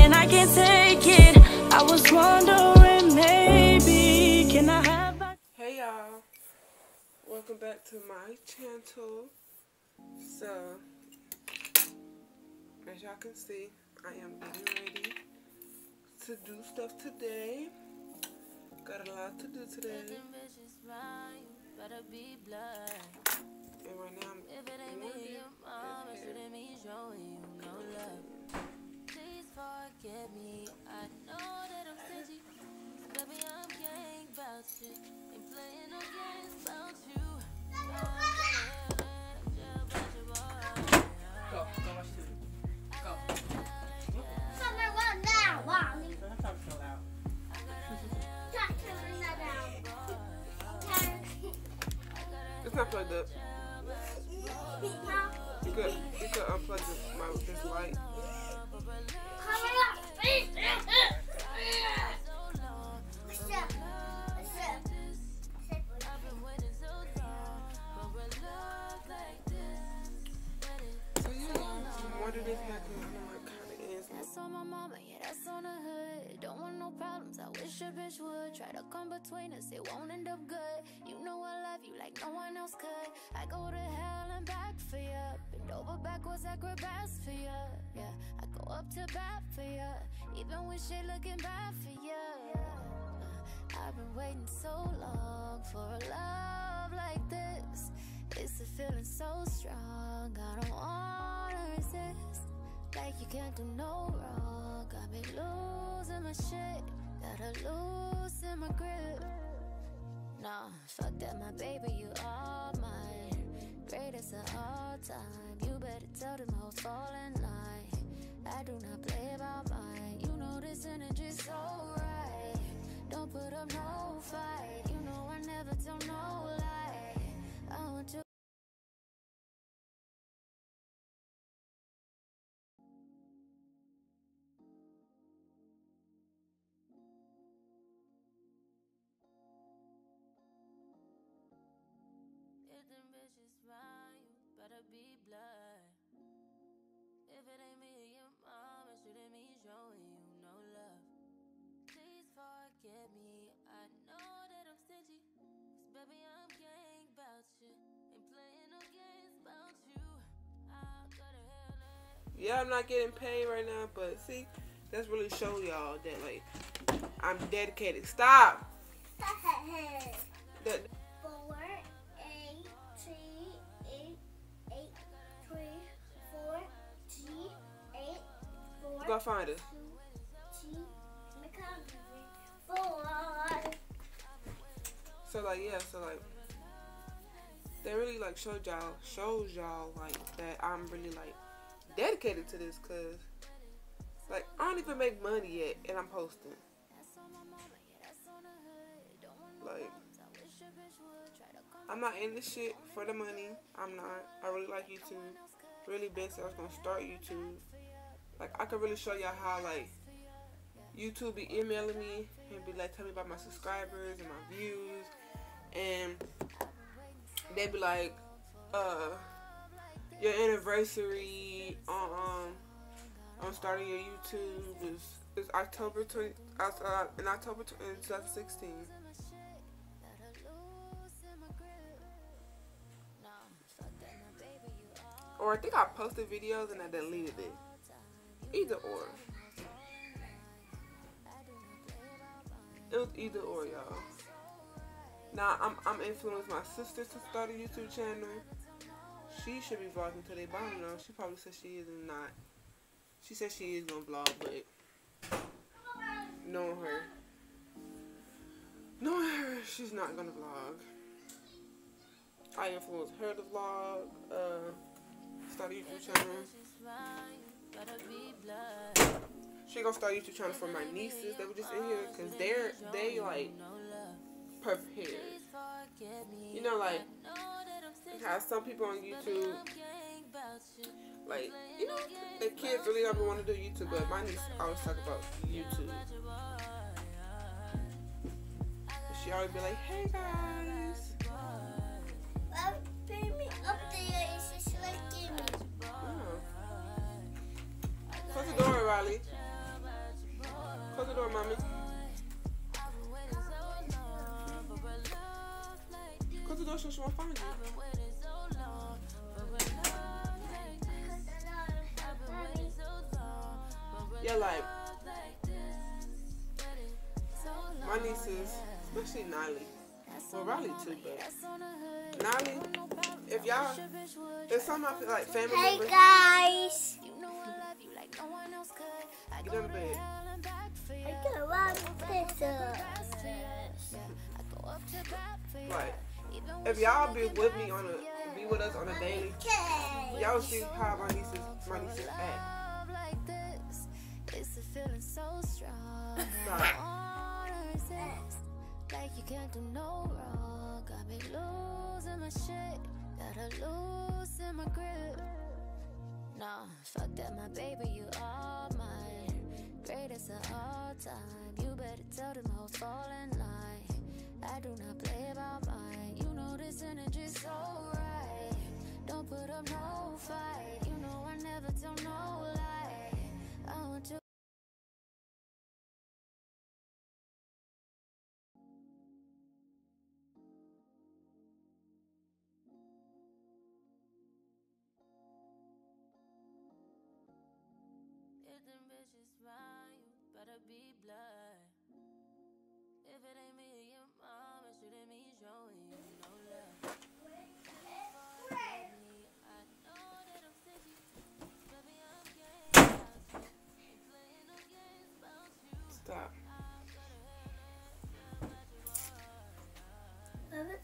and I can't take it. I was wondering maybe can I have a Hey y'all, welcome back to my channel. So, as y'all can see, I am getting ready to do stuff today. Got a lot to do today. And right now I'm forget me. I know that I'm stingy. Baby, I'm gang about you. Problems, I wish a bitch would. Try to come between us, it won't end up good. You know I love you like no one else could. I go to hell and back for you. Bend over backwards, ass for you. Yeah, I go up to bat for you. Even when shit looking bad for. Uh, I've been waiting so long for a love like this. It's a feeling so strong, I don't wanna resist. Like you can't do no wrong. Got me losing my shit. Gotta loosen my grip. Nah, fuck that, my baby, you are mine. Greatest of all time. You better tell them hoes fall in line. I do not play about mine. You know this energy's so right. Don't put up no fight. You know I never tell no lie. I want you. Yeah, I'm not getting paid right now, but see, that's really show y'all that like I'm dedicated. Stop. That Four, eight, three, eight, eight, three, four, G, eight, four, go find her. two, G, recovery, four. So like yeah, so like they really like showed y'all shows y'all like that I'm really like dedicated to this cause like I don't even make money yet and I'm posting. Like I'm not in this shit for the money. I'm not. I really like YouTube. Really been I was gonna start YouTube. Like I could really show y'all how like YouTube be emailing me and be like tell me about my subscribers and my views and they be like, uh your anniversary on um on starting your YouTube is is October twenty uh, in October tw- in 2016. Or I think I posted videos and I deleted it. Either or. It was either or, y'all. Now I'm I'm influenced my sister to start a YouTube channel. She should be vlogging today, but I don't know. She probably says she is not. She says she is gonna vlog, but knowing her, knowing her, she's not gonna vlog. I influenced her to vlog. Uh, start a YouTube channel. She gonna start a YouTube channel for my nieces that were just in here, cause they're they like prepared. You know, like how some people on YouTube, like you know, the kids really don't want to do YouTube, but my niece always talk about YouTube. She always be like, "Hey guys." Close the door, Riley. Close the door, mommy. Close the door so she won't find you. Yeah, like my nieces, especially Nolly. Well, Riley too, but Nolly, if y'all, if some of like family Hey members, guys. get in bed. I got one pizza. Like, if y'all be with me on a, be with us on a daily, y'all see how my nieces, my nieces act. It's a feeling so strong. I wanna resist. Like you can't do no wrong. Got me losing my shit. Gotta loosen my grip. Nah, fuck that, my baby, you are mine. Greatest of all time. You better tell them hoes fall in line. I do not play about mine. You know this energy's so right. Don't put up no fight. You know I never tell no lie. I want you.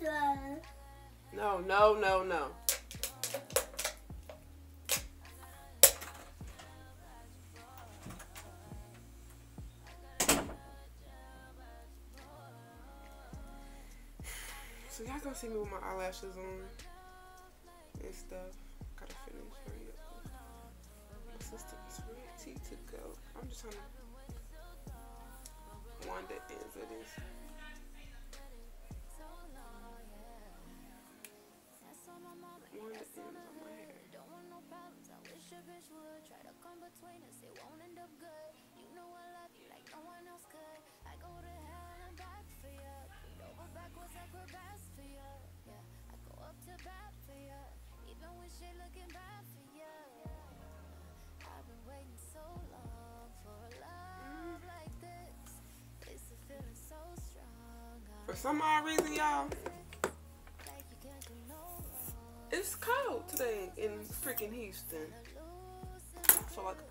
No, no, no, no. So y'all gonna see me with my eyelashes on and stuff. Gotta finish. Hurry up. My sister is ready to go. I'm just trying to wind the ends of. Between us. It won't end up good. You know I love you like no one else could. I go to hell and back for you. Bend over backwards like we're best for you. Yeah, I go up to bat for you. Even when shit looking bad for you. I've been waiting so long for a love like this. It's a feeling so strong. For some odd reason, y'all, Like you can't do no wrong. it's cold today in freaking Houston. I feel like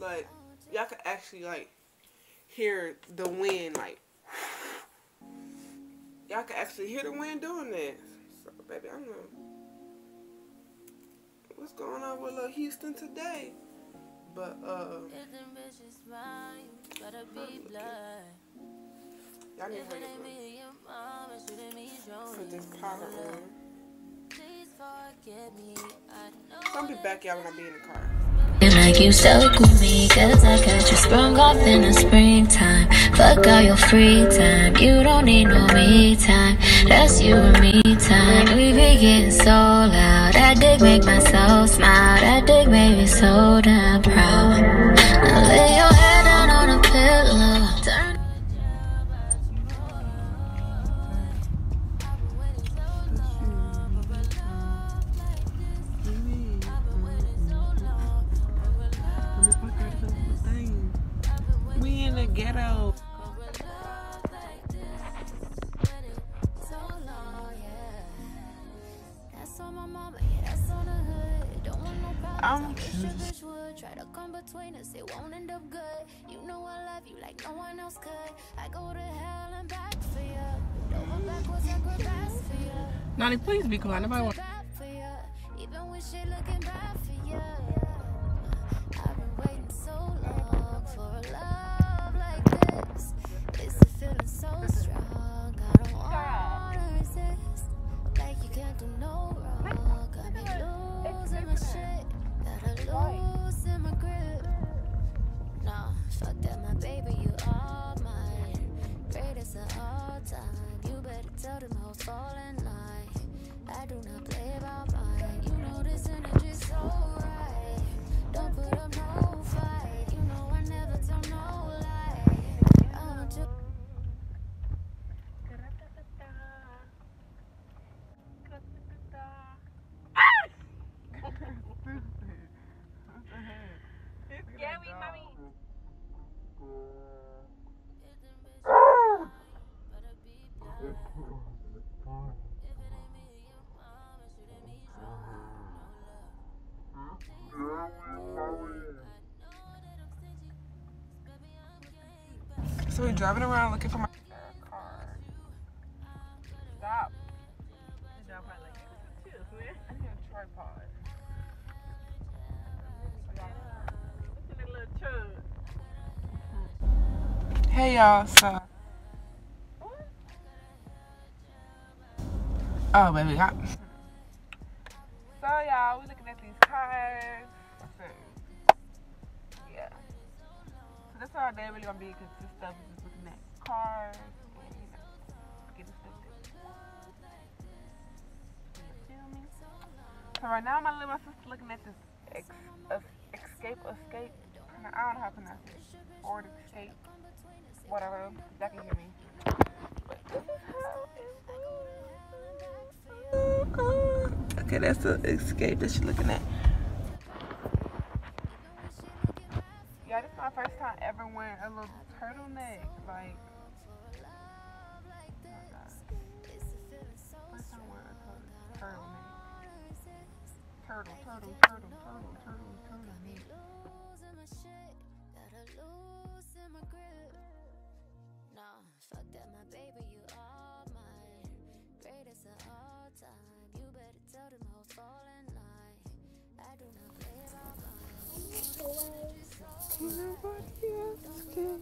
Like y'all could actually like hear the wind like y'all could actually hear the wind doing that. So baby, I don't know what's going on with little Houston today. But uh If them bitches mine, you better be blood. y'all need to hurry up me or your mom, it shouldn't be and put this you powder on. Please forgive me. I know So I'll be back y'all when I be in the car. You stuck with me, cause I got you sprung off in the springtime. Fuck all your free time, you don't need no me time. That's you and me time. We be getting so loud, that dick make my soul smile. That dick make me so damn proud. Now lay problems. I'm I wish would try to come between us. It won't end up good. You know I love you like no one else could. I go to hell and back for you. Bend over backwards like we're for you. Nani, please be quiet. Nobody wants. Bad for you. Even when shit looking So we're driving around looking for my car. Stop. I need a tripod. Hey y'all, so Oh baby, I... So y'all, we looking at these cars. That's all day really gonna be consist of is just looking at cars and you know getting stuff done. You feel me? So right now my little sister looking at this ex, escape escape. I don't know how to pronounce it. Ford escape. Whatever. Y'all can hear me. Okay, that's the escape that you're looking at. Ever wearing a little turtleneck. Like, my First time wearing a turtleneck. Turtle, turtle, turtle, turtle, turtle, turtleneck. losing my shit, gotta loosen my grip. Nah, fuck that, my baby, you are mine. Greatest of all time. You better tell them hoes fall in line. I do not play about mine. Can nobody else when you.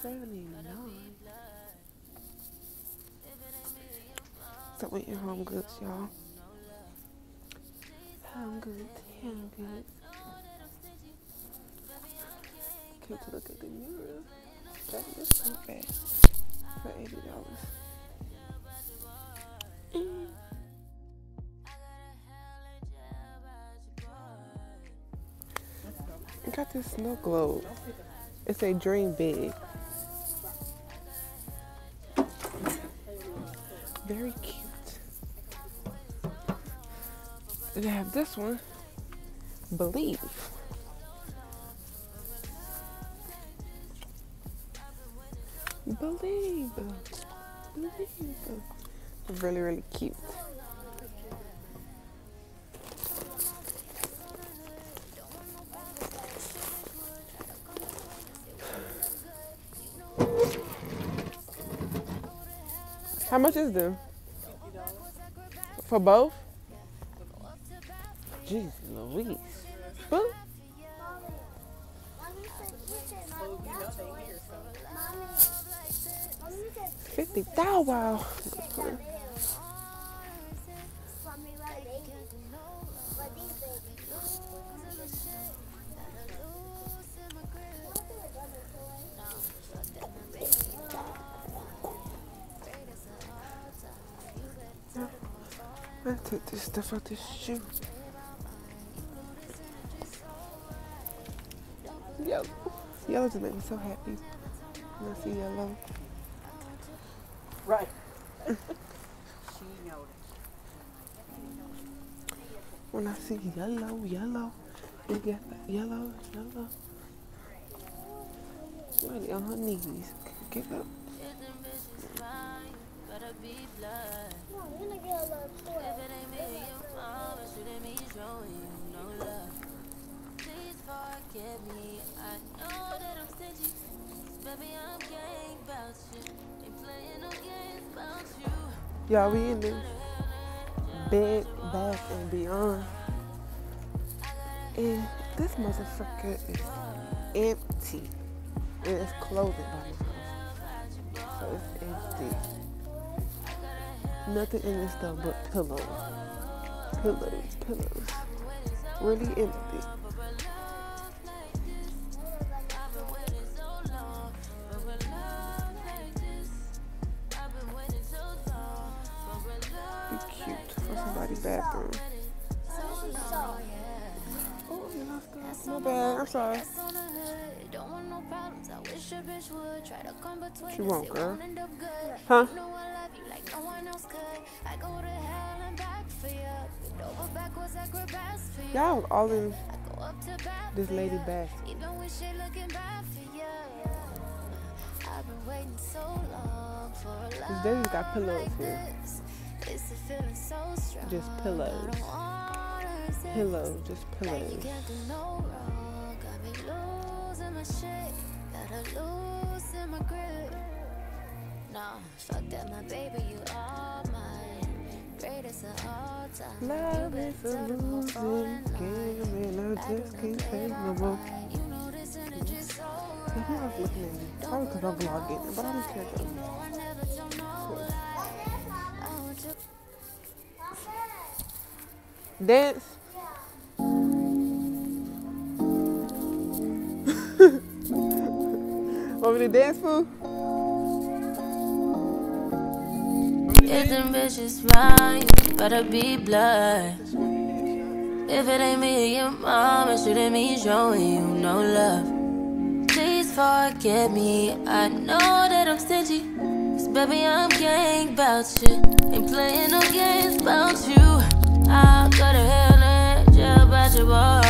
Seventy-nine. So with your home goods, y'all. Home goods, goods. Came to look at the mirror. That was so fast for eighty dollars. I got this snow globe. It's a dream big. Very cute. I have this one. Believe. Believe. Believe. Really, really cute. How much is them? For both? Jeez Louise. 50 wow. I took this stuff out this shoe. Yellow. Yellow just made me so happy. When I see yellow. Right. she know When I see yellow, yellow, you get that yellow, yellow. Really on her knees. Get up. Better be blood. Mom, you're gonna get a little If toy. it ain't me, you mom, it shouldn't be showing you no love. Please forgive me. I know that I'm stingy. Baby, I'm gang about you. Y'all, we in this bed, bath, and beyond. And this motherfucker is empty. It's clothing by my house. So it's empty. Nothing in this stuff but pillows. Pillows, pillows. Really empty. You. Bend over backwards, I grip ass for you. Y'all all in this lady back. Bad This lady got pillows here. Just pillows. Pillows, just pillows. Love is a losing game, and I I just can't take no more. who right. else looking at? Probably because I'm vlogging, but I don't care. No, Want the dance, fool? If them bitches fly, you better be blood. If it ain't me or your it shouldn't be showing you no love. Please forgive me, I know that I'm stingy. Cause baby, I'm gang about you. Ain't playing no games about you. I got a hell and jail about your boy.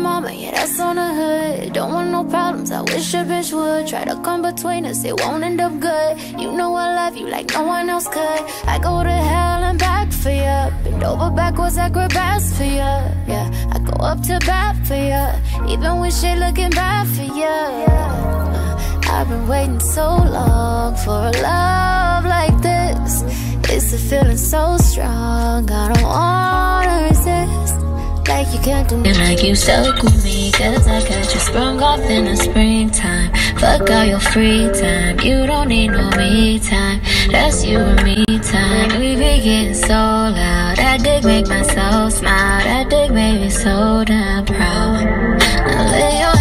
Mama, yeah, that's on the hood. Don't want no problems, I wish a bitch would. Try to come between us, it won't end up good. You know I love you like no one else could. I go to hell and back for ya. Bend over backwards, I grip ass for ya. Yeah, I go up to bat for ya. Even when shit looking bad for ya. Uh, I've been waiting so long for a love like this. It's a feeling so strong, I don't wanna resist like you can't do me. like you stuck with me, cause I got you sprung off in the springtime. Fuck all your free time, you don't need no me time. That's you and me time. We be getting so loud. That dick make myself smile. That dick made me so damn proud. I lay your